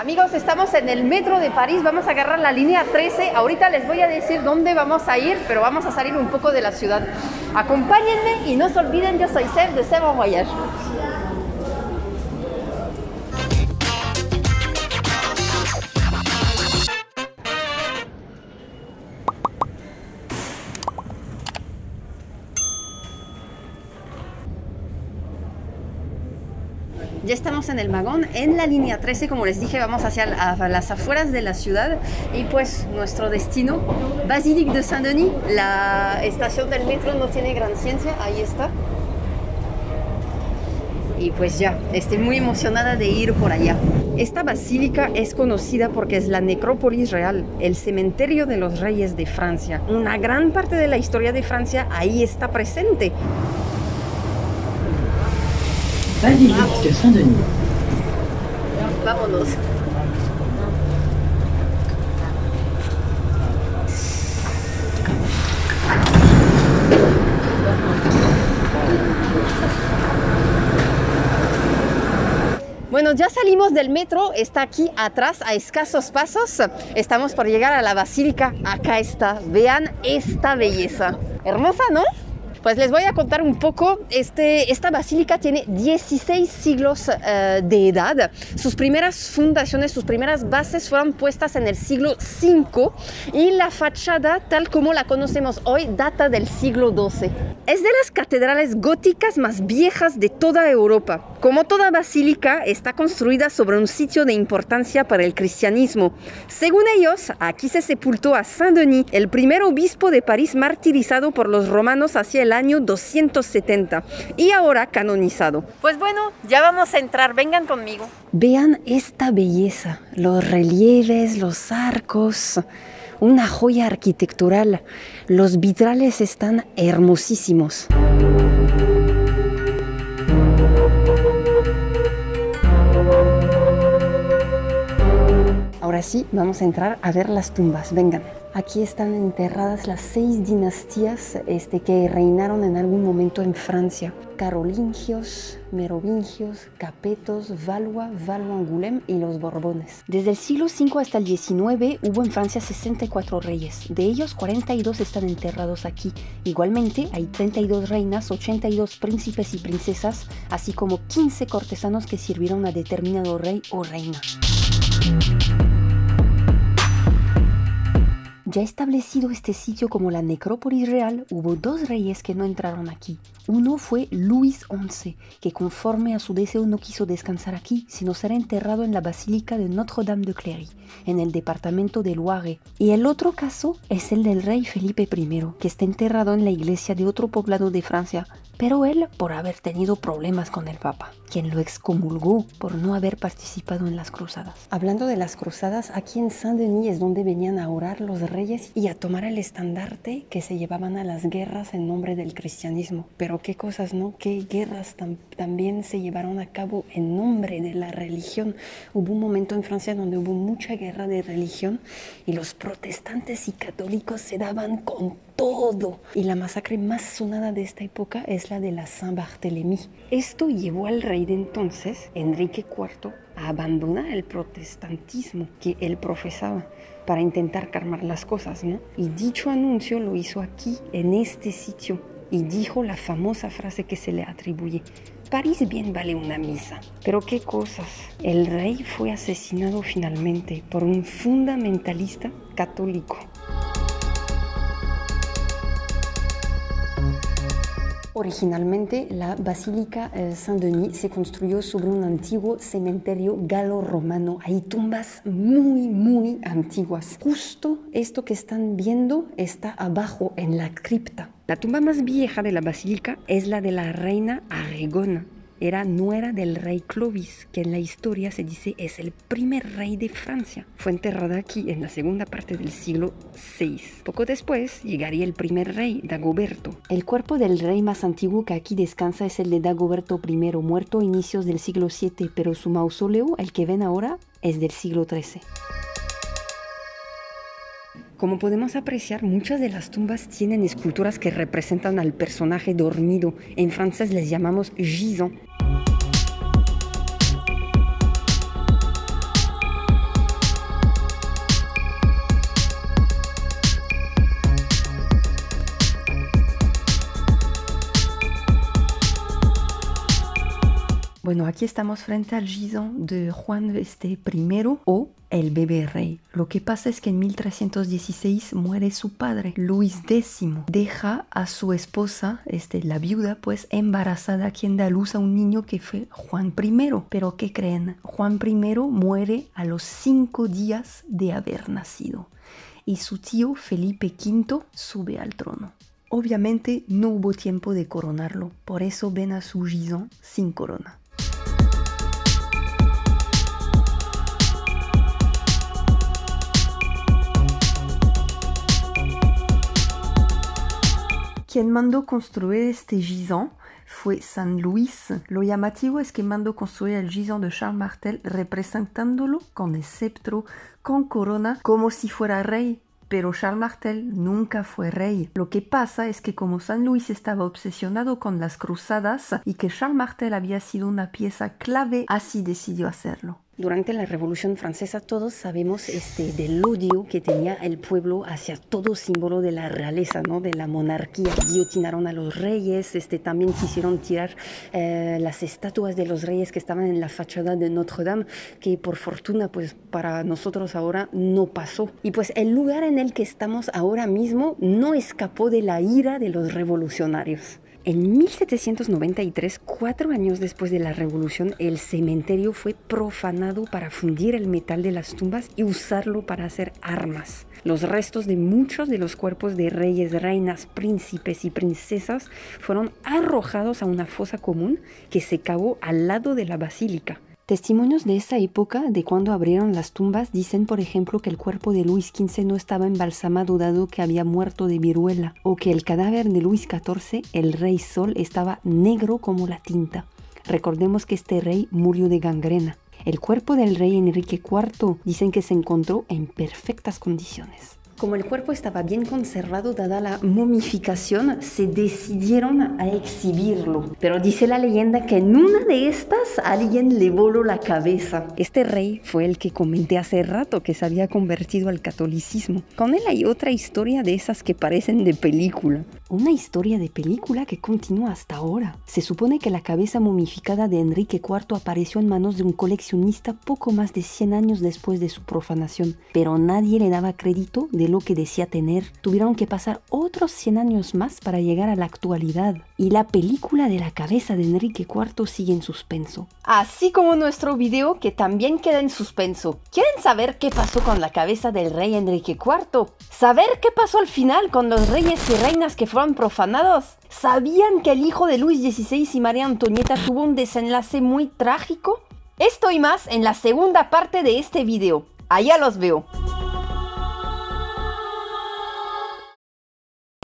Amigos, estamos en el metro de París, vamos a agarrar la línea 13. Ahorita les voy a decir dónde vamos a ir, pero vamos a salir un poco de la ciudad. Acompáñenme y no se olviden, yo soy Seb de Seb en Voyage. En el vagón, en la línea 13, como les dije, vamos hacia las afueras de la ciudad y pues nuestro destino, Basilique de Saint-Denis, la estación del metro no tiene gran ciencia, ahí está. Y pues ya, estoy muy emocionada de ir por allá. Esta basílica es conocida porque es la necrópolis real, el cementerio de los reyes de Francia. Una gran parte de la historia de Francia ahí está presente. Saint-Denis. Vámonos. Bueno, ya salimos del metro, está aquí atrás a escasos pasos. Estamos por llegar a la basílica. Acá está, vean esta belleza. Hermosa, ¿no? Pues les voy a contar un poco. Este, esta basílica tiene 16 siglos uh, de edad. Sus primeras fundaciones, sus primeras bases fueron puestas en el siglo V y la fachada, tal como la conocemos hoy, data del siglo XII. Es de las catedrales góticas más viejas de toda Europa. Como toda basílica, está construida sobre un sitio de importancia para el cristianismo. Según ellos, aquí se sepultó a Saint-Denis, el primer obispo de París martirizado por los romanos hacia el año 270 y ahora canonizado. Pues bueno, ya vamos a entrar, vengan conmigo. Vean esta belleza, los relieves, los arcos, una joya arquitectural. Los vitrales están hermosísimos. Ahora sí, vamos a entrar a ver las tumbas. Vengan. Aquí están enterradas las seis dinastías este, que reinaron en algún momento en Francia. Carolingios, Merovingios, Capetos, Valois, Valois-Angoulême y los Borbones. Desde el siglo V hasta el XIX hubo en Francia 64 reyes. De ellos 42 están enterrados aquí. Igualmente hay 32 reinas, 82 príncipes y princesas, así como 15 cortesanos que sirvieron a determinado rey o reina. Ya establecido este sitio como la necrópolis real, hubo dos reyes que no entraron aquí. Uno fue Luis XI, que conforme a su deseo no quiso descansar aquí, sino ser enterrado en la Basílica de Notre-Dame de Cléry, en el departamento de Loire. Y el otro caso es el del rey Felipe I, que está enterrado en la iglesia de otro poblado de Francia, pero él por haber tenido problemas con el Papa, quien lo excomulgó por no haber participado en las cruzadas. Hablando de las cruzadas, aquí en Saint-Denis es donde venían a orar los reyes y a tomar el estandarte que se llevaban a las guerras en nombre del cristianismo. Pero qué cosas, ¿no? Qué guerras tam también se llevaron a cabo en nombre de la religión. Hubo un momento en Francia donde hubo mucha guerra de religión y los protestantes y católicos se daban con Y la masacre más sonada de esta época es la de la Saint-Barthélemy. Esto llevó al rey de entonces, Enrique IV, a abandonar el protestantismo que él profesaba para intentar calmar las cosas, ¿no? Y dicho anuncio lo hizo aquí, en este sitio, y dijo la famosa frase que se le atribuye. París bien vale una misa. Pero qué cosas. El rey fue asesinado finalmente por un fundamentalista católico. Originalmente, la Basílica Saint-Denis se construyó sobre un antiguo cementerio galo-romano. Hay tumbas muy, muy antiguas. Justo esto que están viendo está abajo en la cripta. La tumba más vieja de la basílica es la de la reina Aragona. Era nuera del rey Clovis, que en la historia se dice es el primer rey de Francia. Fue enterrada aquí en la segunda parte del siglo VI. Poco después llegaría el primer rey, Dagoberto. El cuerpo del rey más antiguo que aquí descansa es el de Dagoberto I, muerto a inicios del siglo VII, pero su mausoleo, el que ven ahora, es del siglo XIII. Como podemos apreciar, muchas de las tumbas tienen esculturas que representan al personaje dormido. En francés les llamamos gisant. Bueno, aquí estamos frente al gisant de Juan I o el bebé rey. Lo que pasa es que en 1316 muere su padre, Luis X. Deja a su esposa, este, la viuda, pues embarazada, quien da luz a un niño que fue Juan I. Pero ¿qué creen? Juan I muere a los cinco días de haber nacido. Y su tío Felipe V sube al trono. Obviamente no hubo tiempo de coronarlo, por eso ven a su gisant sin corona. Quien mandó construir este gisant fue San Luis. Lo llamativo es que mandó construir el gisant de Charles Martel representándolo con el con corona, como si fuera rey. Pero Charles Martel nunca fue rey. Lo que pasa es que como San Luis estaba obsesionado con las cruzadas y que Charles Martel había sido una pieza clave, así decidió hacerlo. Durante la Revolución Francesa todos sabemos este, del odio que tenía el pueblo hacia todo símbolo de la realeza, ¿no? de la monarquía. Guillotinaron a los reyes, este, también quisieron tirar eh, las estatuas de los reyes que estaban en la fachada de Notre Dame, que por fortuna pues para nosotros ahora no pasó. Y pues el lugar en el que estamos ahora mismo no escapó de la ira de los revolucionarios. En 1793, cuatro años después de la revolución, el cementerio fue profanado para fundir el metal de las tumbas y usarlo para hacer armas. Los restos de muchos de los cuerpos de reyes, reinas, príncipes y princesas fueron arrojados a una fosa común que se cavó al lado de la basílica. Testimonios de esa época, de cuando abrieron las tumbas, dicen por ejemplo que el cuerpo de Luis XV no estaba embalsamado dado que había muerto de viruela, o que el cadáver de Luis XIV, el rey Sol, estaba negro como la tinta. Recordemos que este rey murió de gangrena. El cuerpo del rey Enrique IV dicen que se encontró en perfectas condiciones. Como el cuerpo estaba bien conservado dada la momificación, se decidieron a exhibirlo. Pero dice la leyenda que en una de estas alguien le voló la cabeza. Este rey fue el que comenté hace rato que se había convertido al catolicismo. Con él hay otra historia de esas que parecen de película. Una historia de película que continúa hasta ahora. Se supone que la cabeza momificada de Enrique IV apareció en manos de un coleccionista poco más de 100 años después de su profanación, pero nadie le daba crédito de que decía tener. Tuvieron que pasar otros 100 años más para llegar a la actualidad. Y la película de la cabeza de Enrique IV sigue en suspenso. Así como nuestro video que también queda en suspenso. ¿Quieren saber qué pasó con la cabeza del rey Enrique IV? ¿Saber qué pasó al final con los reyes y reinas que fueron profanados. ¿Sabían que el hijo de Luis XVI y María Antonieta tuvo un desenlace muy trágico? Esto y más en la segunda parte de este video. Allá los veo.